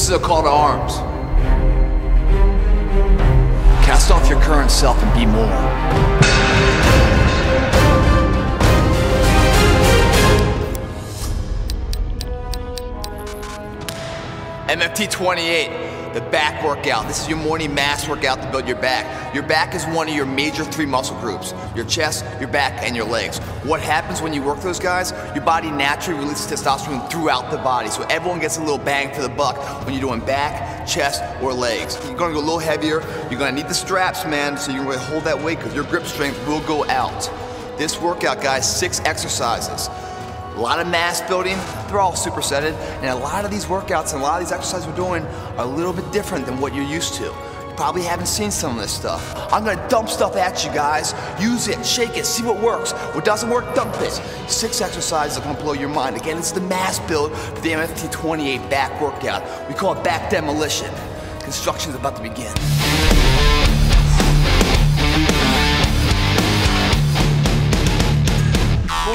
This is a call to arms. Cast off your current self and be more. MFT 28, the back workout. This is your morning mass workout to build your back. Your back is one of your major three muscle groups your chest, your back, and your legs. What happens when you work those guys? Your body naturally releases testosterone throughout the body, so everyone gets a little bang for the buck when you're doing back, chest, or legs. You're gonna go a little heavier. You're gonna need the straps, man, so you can really hold that weight because your grip strength will go out. This workout, guys, six exercises. A lot of mass building, they're all supersetted, and a lot of these workouts and a lot of these exercises we're doing are a little bit different than what you're used to. You probably haven't seen some of this stuff. I'm gonna dump stuff at you guys. Use it, shake it, see what works. What doesn't work, dump it. Six exercises are gonna blow your mind. Again, it's the mass build for the MFT 28 back workout. We call it back demolition. Construction is about to begin.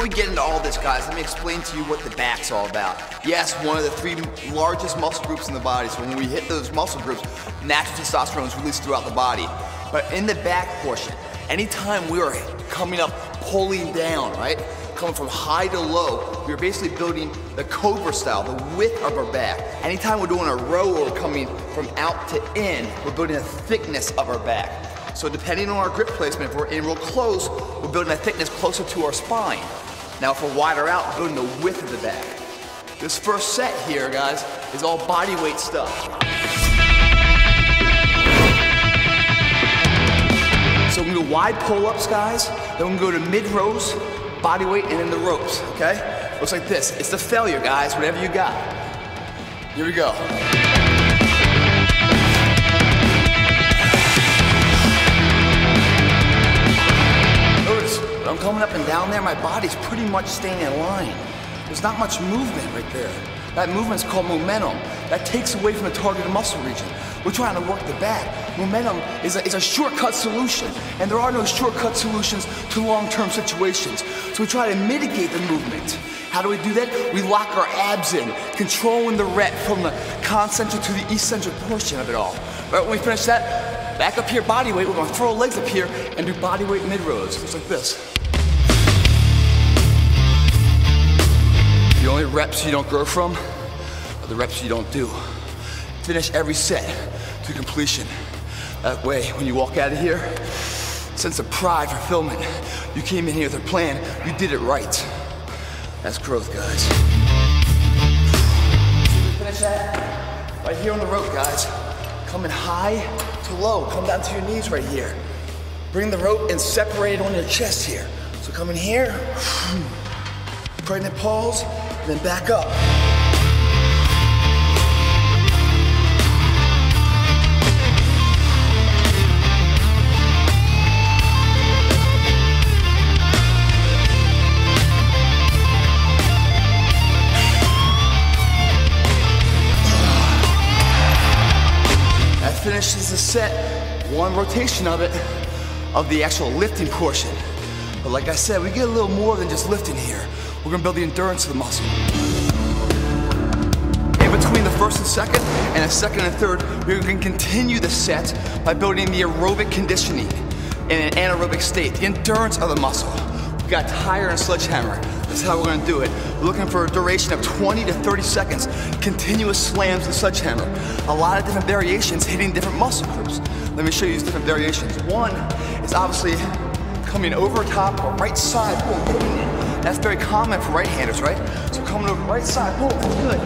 We get into all this, guys, let me explain to you what the back's all about. Yes, one of the three largest muscle groups in the body. So when we hit those muscle groups, natural testosterone is released throughout the body. But in the back portion, anytime we are coming up, pulling down, right? Coming from high to low, we're basically building the cobra style, the width of our back. Anytime we're doing a row or coming from out to in, we're building the thickness of our back. So depending on our grip placement, if we're in real close, we're building that thickness closer to our spine. Now we're wider out, building the width of the back. This first set here, guys, is all body weight stuff. So we can go wide pull-ups, guys, then we go to mid rows, body weight, and then the ropes, okay? Looks like this. It's the failure, guys, whatever you got. Here we go. I'm coming up and down there, my body's pretty much staying in line. There's not much movement right there. That movement's called momentum. That takes away from the targeted muscle region. We're trying to work the back. Momentum is a, is a shortcut solution, and there are no shortcut solutions to long-term situations. So we try to mitigate the movement. How do we do that? We lock our abs in, controlling the rep from the concentric to the eccentric portion of it all. Right when we finish that, back up here, body weight, we're gonna throw legs up here and do body weight mid rows, just like this. The only reps you don't grow from are the reps you don't do. Finish every set to completion. That way, when you walk out of here, sense of pride, fulfillment. You came in here with a plan, you did it right. That's growth, guys. Finish that right here on the rope, guys. Coming high to low. Come down to your knees right here. Bring the rope and separate it on your chest here. So come in here, pregnant pause, then back up. That finishes the set, one rotation of it, of the actual lifting portion. But like I said, we get a little more than just lifting here. We're gonna build the endurance of the muscle. In between the first and second, and the second and third, we're gonna continue the set by building the aerobic conditioning in an anaerobic state, the endurance of the muscle. We've got tire and sledgehammer. That's how we're gonna do it. We're looking for a duration of 20 to 30 seconds, continuous slams with sledgehammer. A lot of different variations hitting different muscle groups. Let me show you these different variations. One is obviously coming over top or right side, boom. That's very common for right-handers, right? So coming over the right side, that's good.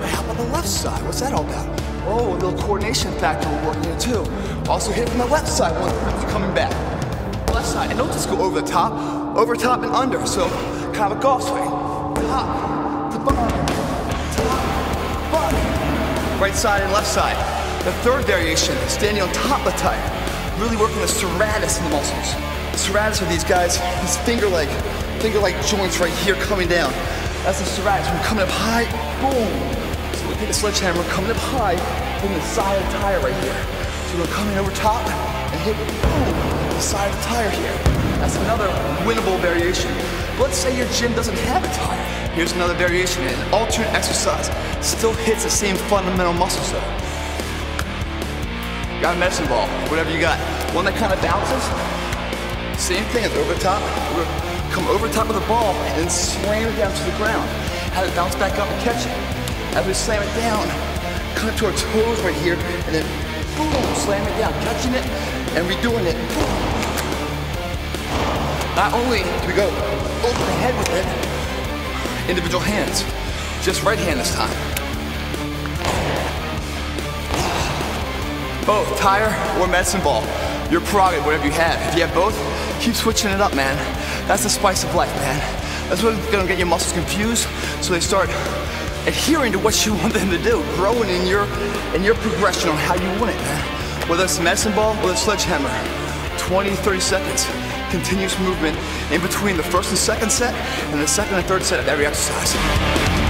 But how about the left side? What's that all about? Oh, a little coordination factor working in too. Also hit from the left side, one coming back. Left side, and don't just go over the top, over top and under. So kind of a golf swing. Top to bottom, top, bottom. Right side and left side. The third variation, standing on top of the tire. Really working the serratus in the muscles. The serratus are these guys, these finger leg, finger like joints right here coming down. That's the serratus. We're coming up high, boom. So we take a sledgehammer, we're coming up high, from the side of the tire right here. So we're coming over top and hit, boom, the side of the tire here. That's another winnable variation. But let's say your gym doesn't have a tire. Here's another variation. An alternate exercise still hits the same fundamental muscles though. Got a medicine ball, whatever you got. One that kind of bounces. Same thing as over top. Come over top of the ball and slam it down to the ground. Have it bounce back up and catch it. As we slam it down, come to our toes right here, and then boom, slam it down, catching it and redoing it. Not only do we go over the head with it, individual hands, just right hand this time. Both tire or medicine ball, your prerogative, whatever you have. If you have both, keep switching it up, man. That's the spice of life, man. That's what's gonna get your muscles confused, so they start adhering to what you want them to do, growing in your in your progression on how you want it, man. Whether it's medicine ball or the sledgehammer, 20, 30 seconds, continuous movement in between the first and second set and the second and third set of every exercise.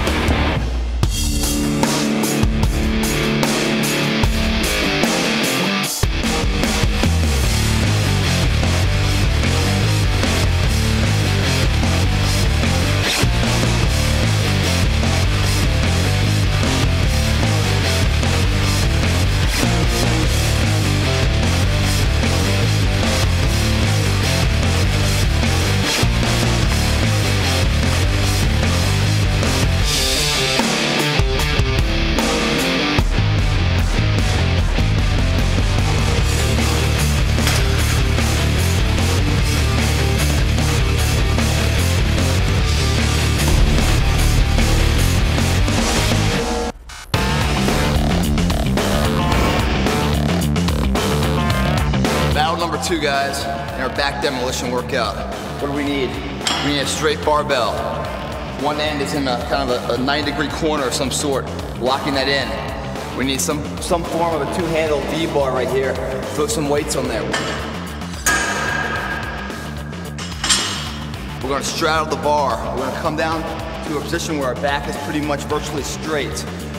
Two, guys, in our back demolition workout. What do we need? We need a straight barbell. One end is in a kind of a, a nine degree corner of some sort, locking that in. We need some, some form of a two-handle V-bar right here. Throw some weights on there. We're gonna straddle the bar. We're gonna come down to a position where our back is pretty much virtually straight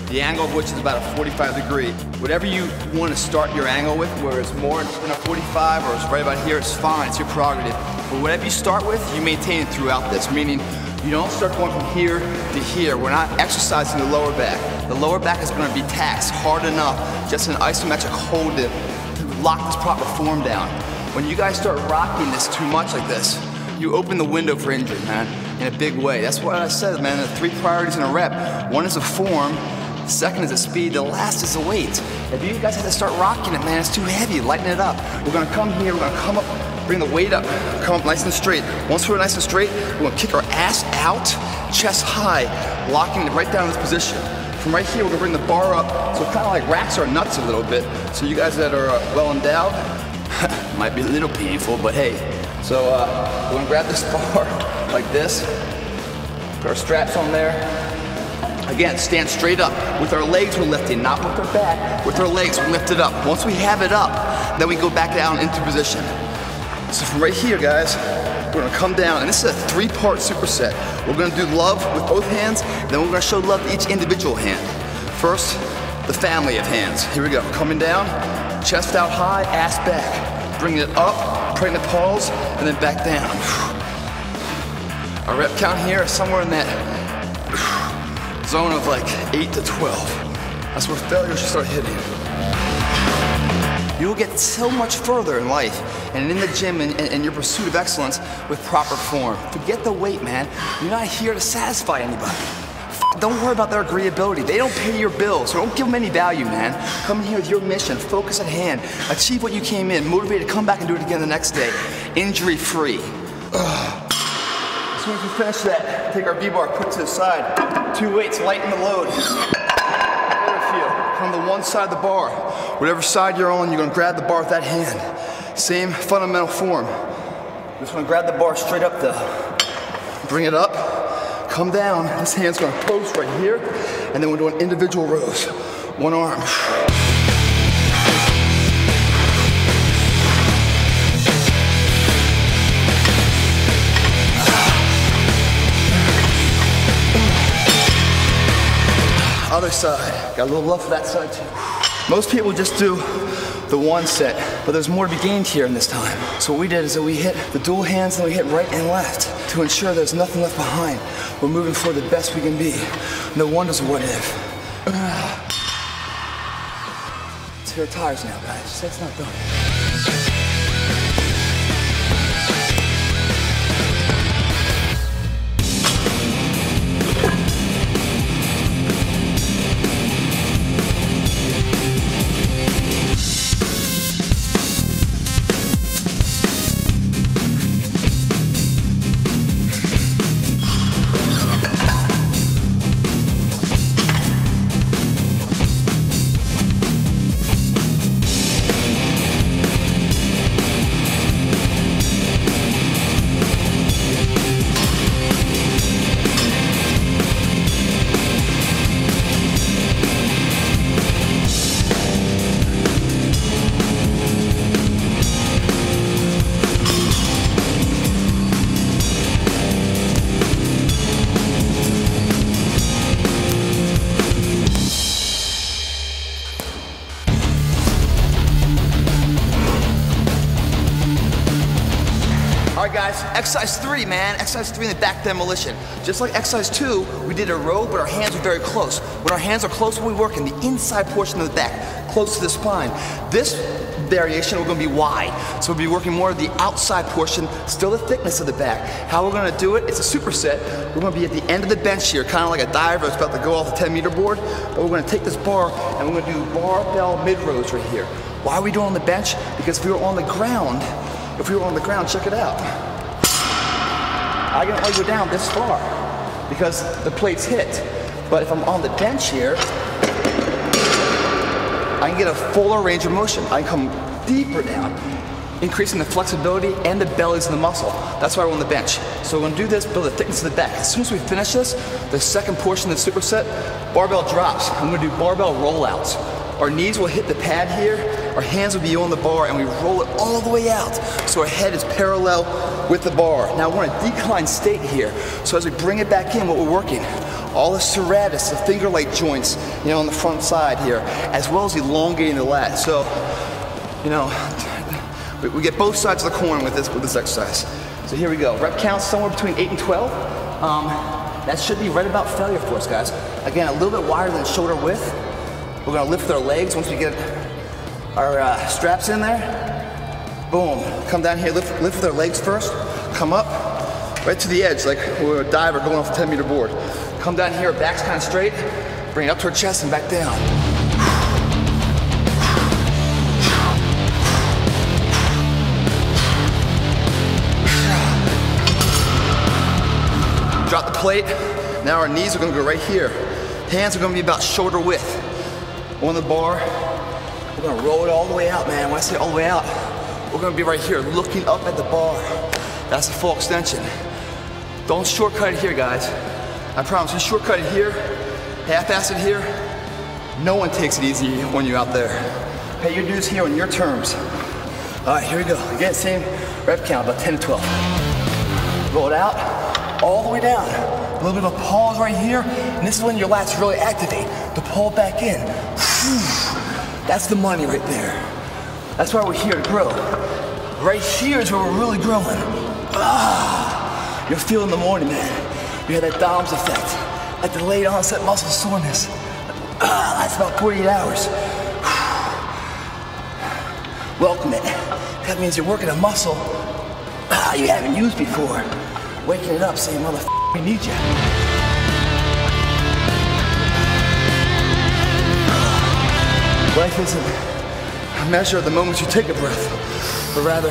the angle of which is about a 45 degree. Whatever you want to start your angle with, whether it's more than a 45 or it's right about here, it's fine, it's your prerogative. But whatever you start with, you maintain it throughout this, meaning you don't start going from here to here. We're not exercising the lower back. The lower back is going to be taxed hard enough, just an isometric hold to, to lock this proper form down. When you guys start rocking this too much like this, you open the window for injury, man, in a big way. That's what I said, man, the three priorities in a rep. One is a form, Second is the speed, the last is the weight. If you guys have to start rocking it, man, it's too heavy, lighten it up. We're gonna come here, we're gonna come up, bring the weight up, come up nice and straight. Once we're nice and straight, we're gonna kick our ass out, chest high, locking it right down in this position. From right here, we're gonna bring the bar up, so it kind of like racks our nuts a little bit. So you guys that are uh, well endowed, might be a little painful, but hey. So uh, we're gonna grab this bar like this, put our straps on there, Again, stand straight up. With our legs we're lifting, not with our back. With our legs we're lifted up. Once we have it up, then we go back down into position. So from right here, guys, we're gonna come down, and this is a three-part superset. We're gonna do love with both hands, then we're gonna show love to each individual hand. First, the family of hands. Here we go, coming down, chest out high, ass back. Bring it up, pregnant pause, and then back down. Our rep count here is somewhere in that zone of like 8 to 12. That's where failure should start hitting. You'll get so much further in life and in the gym and, in your pursuit of excellence with proper form. Forget the weight, man. You're not here to satisfy anybody. Don't worry about their agreeability. They don't pay your bills, so don't give them any value, man. Come here with your mission, focus at hand, achieve what you came in, motivated to come back and do it again the next day, injury free. Ugh soon as we finish that, take our V-bar, put to the side. Two weights, lighten the load. Feel. On the one side of the bar. Whatever side you're on, you're gonna grab the bar with that hand. Same fundamental form. Just gonna grab the bar straight up though. Bring it up, come down. This hand's gonna post right here, and then we're doing individual rows. One arm. Other side. Got a little love for that side too. Most people just do the one set, but there's more to be gained here in this time. So what we did is that we hit the dual hands and we hit right and left to ensure there's nothing left behind. We're moving for the best we can be. No wonders what if. Let's hear tires now, guys. That's not done. Exercise three in the back demolition. Just like exercise two, we did a row, but our hands were very close. When our hands are close, we work in the inside portion of the back, close to the spine. This variation, we're gonna be wide. So we'll be working more of the outside portion, still the thickness of the back. How we're gonna do it, it's a superset. We're gonna be at the end of the bench here, kind of like a diver that's about to go off the 10 meter board. But we're gonna take this bar and we're gonna do barbell mid rows right here. Why are we doing on the bench? Because if we were on the ground, if we were on the ground, check it out. I can only go down this far because the plate's hit. But if I'm on the bench here, I can get a fuller range of motion. I can come deeper down, increasing the flexibility and the bellies of the muscle. That's why we're on the bench. So we're gonna do this, build the thickness of the back. As soon as we finish this, the second portion of the superset, barbell drops. I'm gonna do barbell rollouts. Our knees will hit the pad here, our hands will be on the bar, and we roll it all the way out. So our head is parallel with the bar. Now we're in a decline state here. So as we bring it back in, what we're working, all the serratus, the finger light joints, you know, on the front side here, as well as elongating the lat. So, you know, we, we get both sides of the coin with this with this exercise. So here we go. Rep count somewhere between 8 and 12. Um, that should be right about failure for us, guys. Again, a little bit wider than shoulder width. We're gonna lift our legs once we get our uh, straps in there. Boom. Come down here, lift, lift our legs first. Come up, right to the edge, like we're a diver going off a 10 meter board. Come down here, back's kind of straight. Bring it up to our chest and back down. Drop the plate. Now our knees are gonna go right here. Hands are gonna be about shoulder width. On the bar, we're gonna roll it all the way out, man. When I say all the way out, we're gonna be right here, looking up at the bar. That's a full extension. Don't shortcut it here, guys. I promise, you shortcut it here, half-ass it here, no one takes it easy when you're out there. Pay your dues here on your terms. All right, here we go. Again, same rep count, about 10 to 12. Roll it out, all the way down. A little bit of a pause right here, and this is when your lats really activate to pull back in. That's the money right there. That's why we're here to grow. Right here is where we're really growing. Ah, you'll feel in the morning, man. You had that DOMS effect, that delayed onset muscle soreness. Ah, that's about 48 hours. Welcome it. That means you're working a muscle ah, you haven't used before. Waking it up saying, motherfucker, we need you. Life isn't a measure of the moments you take a breath, but rather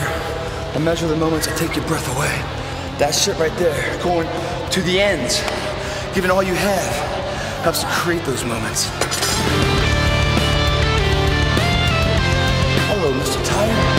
a measure of the moments that take your breath away. That shit right there, going to the ends, giving all you have, helps to create those moments. Hello, Mr. Tire.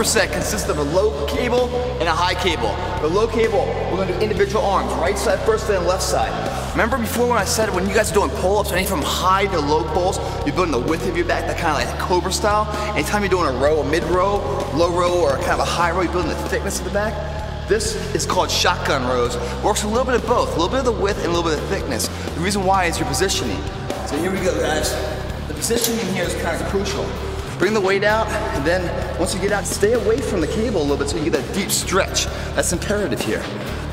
Superset consists of a low cable and a high cable. The low cable, we're gonna do individual arms, right side first, then left side. Remember before when I said when you guys are doing pull-ups, anything from high to low pulls, you're building the width of your back, that kind of like cobra style. Anytime you're doing a row, a mid row, low row, or kind of a high row, you're building the thickness of the back. This is called shotgun rows. Works a little bit of both, a little bit of the width and a little bit of the thickness. The reason why is your positioning. So here we go, guys. The positioning here is kind of crucial. Bring the weight out, and then once you get out, stay away from the cable a little bit so you get that deep stretch. That's imperative here.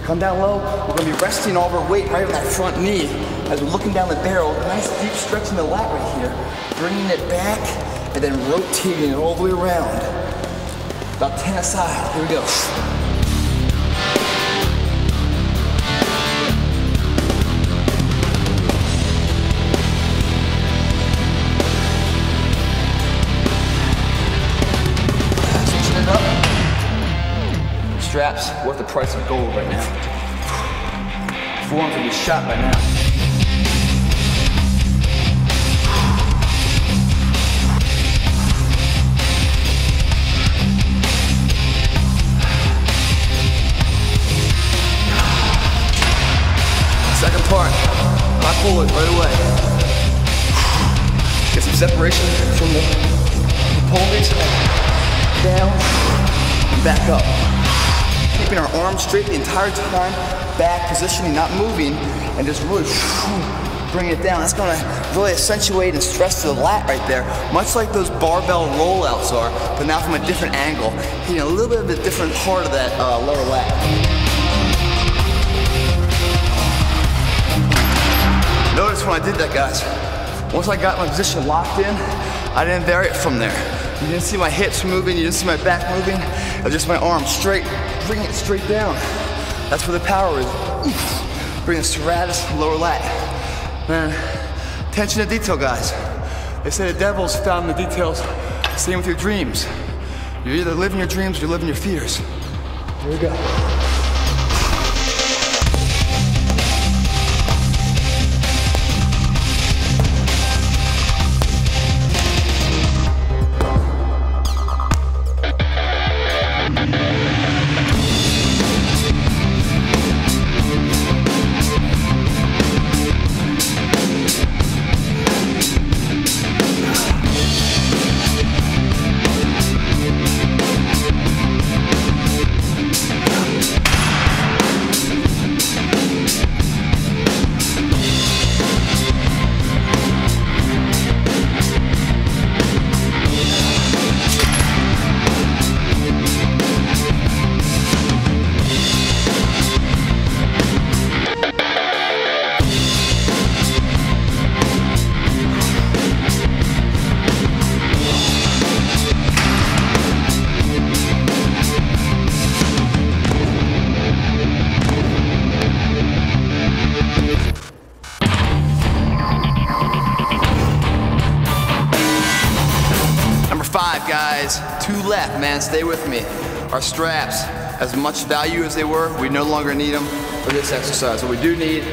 Come down low, we're gonna be resting all of our weight right on that front knee as we're looking down the barrel. Nice deep stretch in the lat right here. Bringing it back, and then rotating it all the way around. About 10 aside, here we go. Straps worth the price of gold right now. Forearms will be shot by now. Second part, high forward right away. Get some separation from the, the pelvis, down, back up keeping our arms straight the entire time, back positioning, not moving, and just really bring it down. That's gonna really accentuate and stress the lat right there, much like those barbell rollouts are, but now from a different angle, hitting a little bit of a different part of that uh, lower lat. Notice when I did that, guys, once I got my position locked in, I didn't vary it from there. You didn't see my hips moving, you didn't see my back moving, just my arms straight bring it straight down. That's where the power is. Bring the serratus, lower lat. Man, attention to detail, guys. They say the devil's found in the details. Same with your dreams. You're either living your dreams or you're living your fears. Here we go. Guys. Two left, man. Stay with me. Our straps, as much value as they were, we no longer need them for this exercise. What we do need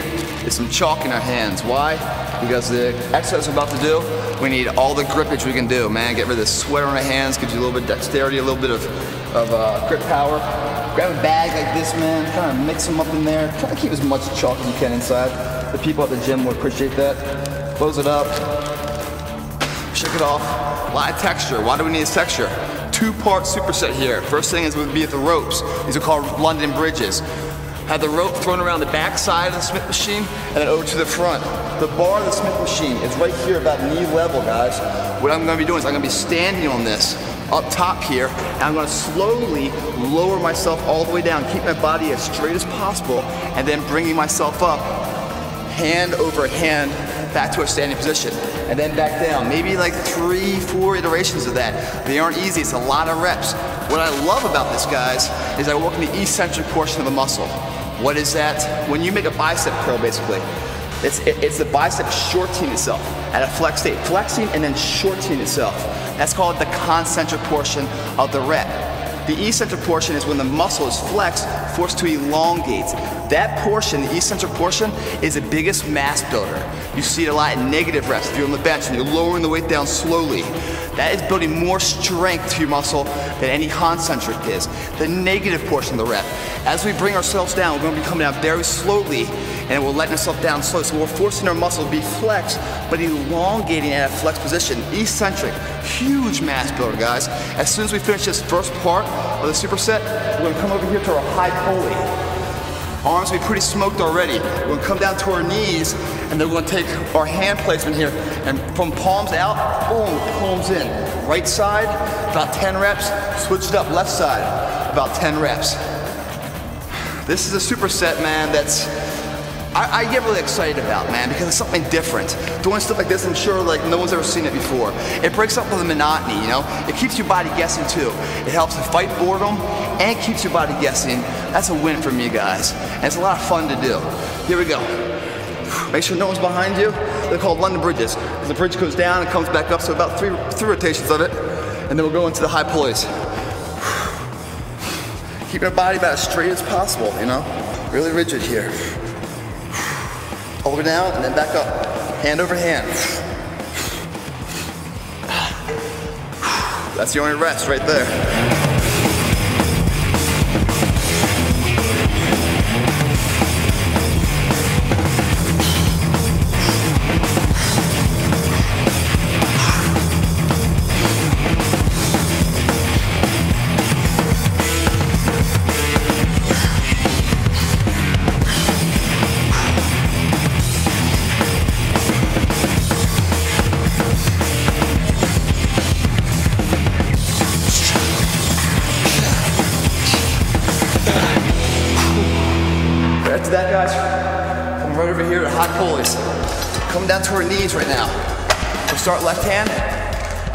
is some chalk in our hands. Why? Because the exercise we're about to do, we need all the grippage we can do, man. Get rid of the sweat on our hands, gives you a little bit of dexterity, a little bit of, of uh, grip power. Grab a bag like this, man. Kind of mix them up in there. Try to keep as much chalk as you can inside. The people at the gym would appreciate that. Close it up. Shake it off. A lot of texture. Why do we need texture? Two-part superset here. First thing is would be at the ropes. These are called London bridges. Have the rope thrown around the back side of the Smith machine and then over to the front. The bar of the Smith machine is right here about knee level, guys. What I'm gonna be doing is I'm gonna be standing on this up top here, and I'm gonna slowly lower myself all the way down, keep my body as straight as possible, and then bringing myself up, hand over hand, back to a standing position and then back down. Maybe like three, four iterations of that. They aren't easy, it's a lot of reps. What I love about this, guys, is I work in the eccentric portion of the muscle. What is that? When you make a bicep curl, basically, it's, it, it's the bicep shortening itself at a flex state, flexing and then shortening itself. That's called the concentric portion of the rep. The eccentric portion is when the muscle is flexed, forced to elongate. That portion, the eccentric portion, is the biggest mass builder. You see it a lot in negative reps. If you're on the bench and you're lowering the weight down slowly, That is building more strength to your muscle than any concentric is. The negative portion of the rep. As we bring ourselves down, we're gonna be coming down very slowly and we're letting ourselves down slow. So we're forcing our muscle to be flexed, but elongating at a flex position. Eccentric, huge mass builder, guys. As soon as we finish this first part of the superset, we're gonna come over here to our high pulley. Arms will be pretty smoked already. We're gonna come down to our knees and then we're gonna take our hand placement here and from palms out, boom, palms in. Right side, about 10 reps. Switch it up, left side, about 10 reps. This is a superset, man, that's I, I, get really excited about, man, because it's something different. Doing stuff like this, I'm sure like no one's ever seen it before. It breaks up the monotony, you know? It keeps your body guessing too. It helps to fight boredom and keeps your body guessing. That's a win for me, guys. And it's a lot of fun to do. Here we go. Make sure no one's behind you. They're called London bridges. The bridge goes down and comes back up, so about three, three rotations of it. And then we'll go into the high pulleys. Keep your body about as straight as possible, you know? Really rigid here. It down and then back up. Hand over hand. That's the only rest right there.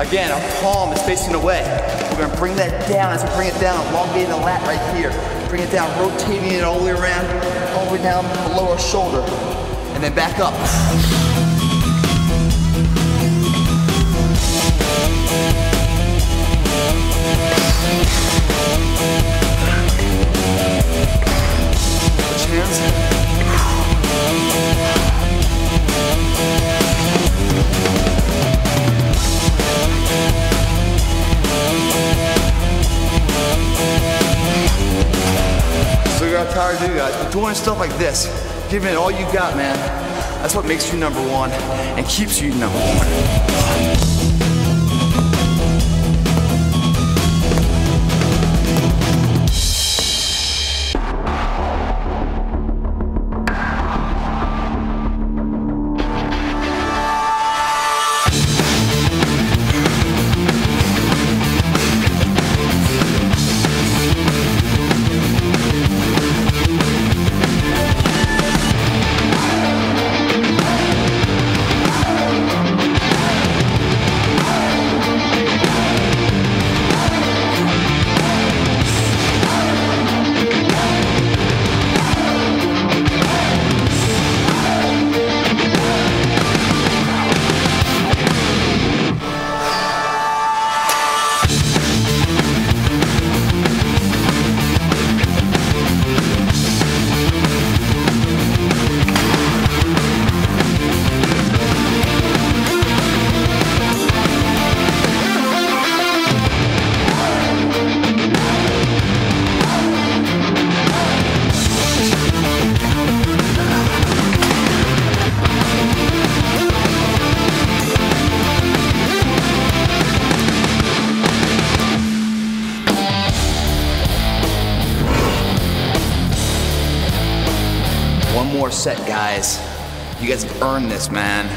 Again, our palm is facing away. We're gonna bring that down. As we bring it down, elongating the lat right here. Bring it down, rotating it all the way around, all the way down below our shoulder. And then back up. Stuff like this, giving it all you got, man, that's what makes you number one and keeps you number one. Earned this, man.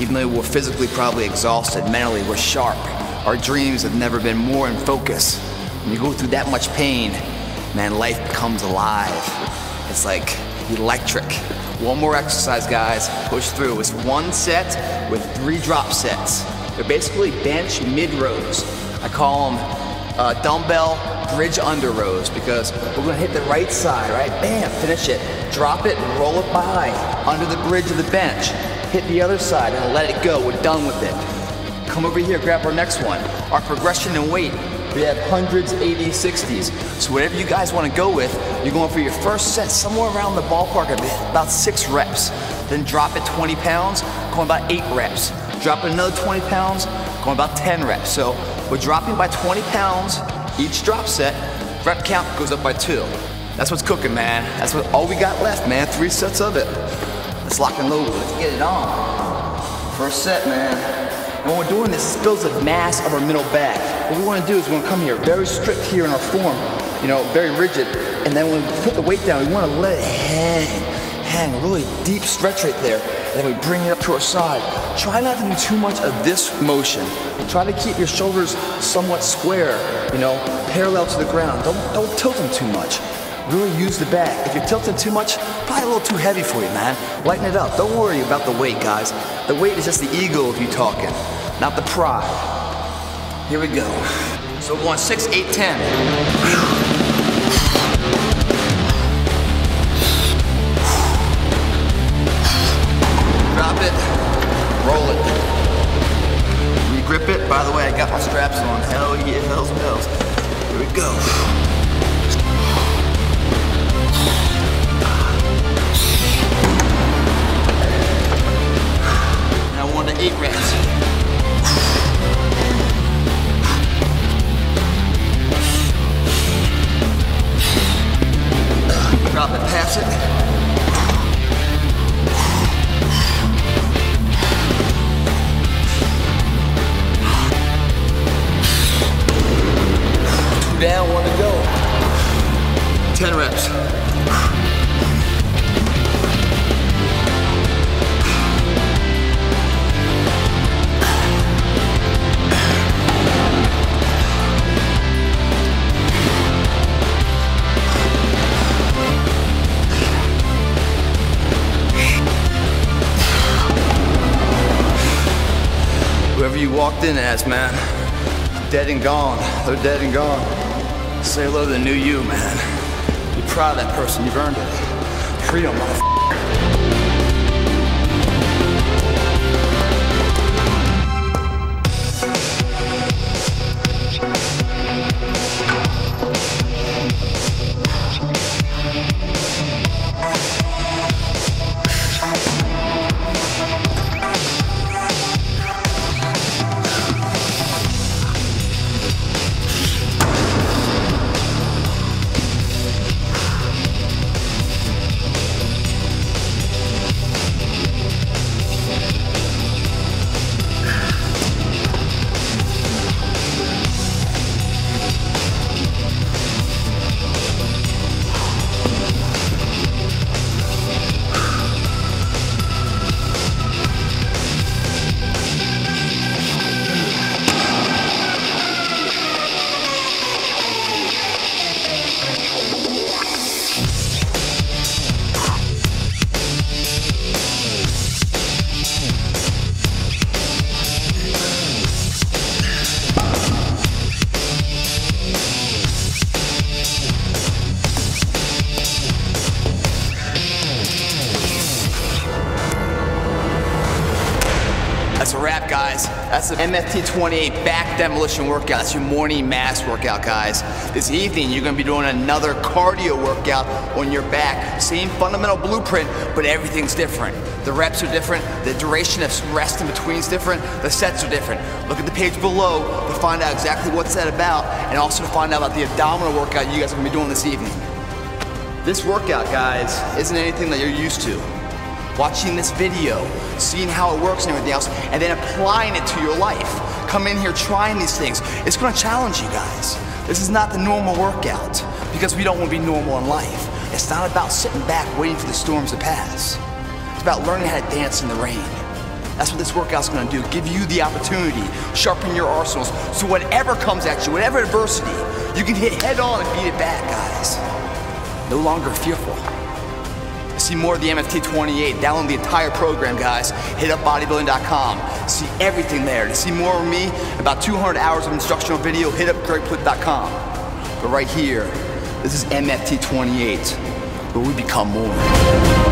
Even though we're physically probably exhausted, mentally we're sharp. Our dreams have never been more in focus. When you go through that much pain, man, life becomes alive. It's like electric. One more exercise, guys. Push through. It's one set with three drop sets. They're basically bench mid rows. I call them uh, dumbbell bridge under rows because we're gonna hit the right side, right? Bam, finish it. Drop it, and roll it by under the bridge of the bench. Hit the other side and let it go. We're done with it. Come over here, grab our next one. Our progression in weight. We have hundreds, 80s, 60s. So whatever you guys want to go with, you're going for your first set somewhere around the ballpark of about six reps. Then drop it 20 pounds, going about eight reps. Drop it another 20 pounds, going about 10 reps. So we're dropping by 20 pounds each drop set. Rep count goes up by two. That's what's cooking, man. That's what all we got left, man. Three sets of it. Let's lock and load. Let's get it on. First set, man. And when we're doing this, it builds the mass of our middle back. What we want to do is we want to come here very strict here in our form, you know, very rigid. And then when we put the weight down, we want to let it hang hang, really deep stretch right there. And then we bring it up to our side. Try not to do too much of this motion. Try to keep your shoulders somewhat square, you know, parallel to the ground. Don't, don't tilt them too much. Really use the back. If you're tilting too much, probably a little too heavy for you, man. Lighten it up. Don't worry about the weight, guys. The weight is just the ego of you talking, not the pride. Here we go. So we're going 6, 8, 10. roll it. Regrip it. By the way, I got my straps on. Hell yeah, hells bells. Here we go. Man, dead and gone. They're dead and gone. Say hello to the new you, man. Be proud of that person. You've earned it. Freedom, motherfucker. MFT28 back demolition workout. That's your morning mass workout, guys. This evening, you're gonna be doing another cardio workout on your back. Same fundamental blueprint, but everything's different. The reps are different, the duration of rest in between is different, the sets are different. Look at the page below to find out exactly what's that about, and also to find out about the abdominal workout you guys are gonna be doing this evening. This workout, guys, isn't anything that you're used to watching this video, seeing how it works and everything else, and then applying it to your life. Come in here trying these things. It's gonna challenge you guys. This is not the normal workout because we don't wanna be normal in life. It's not about sitting back waiting for the storms to pass. It's about learning how to dance in the rain. That's what this workout's gonna do. Give you the opportunity, sharpen your arsenals, so whatever comes at you, whatever adversity, you can hit head on and beat it back, guys. No longer fearful see more of the MFT28, download the entire program, guys, hit up bodybuilding.com. See everything there. To see more of me, about 200 hours of instructional video, hit up gregplitt.com. But right here, this is MFT28, where we become more.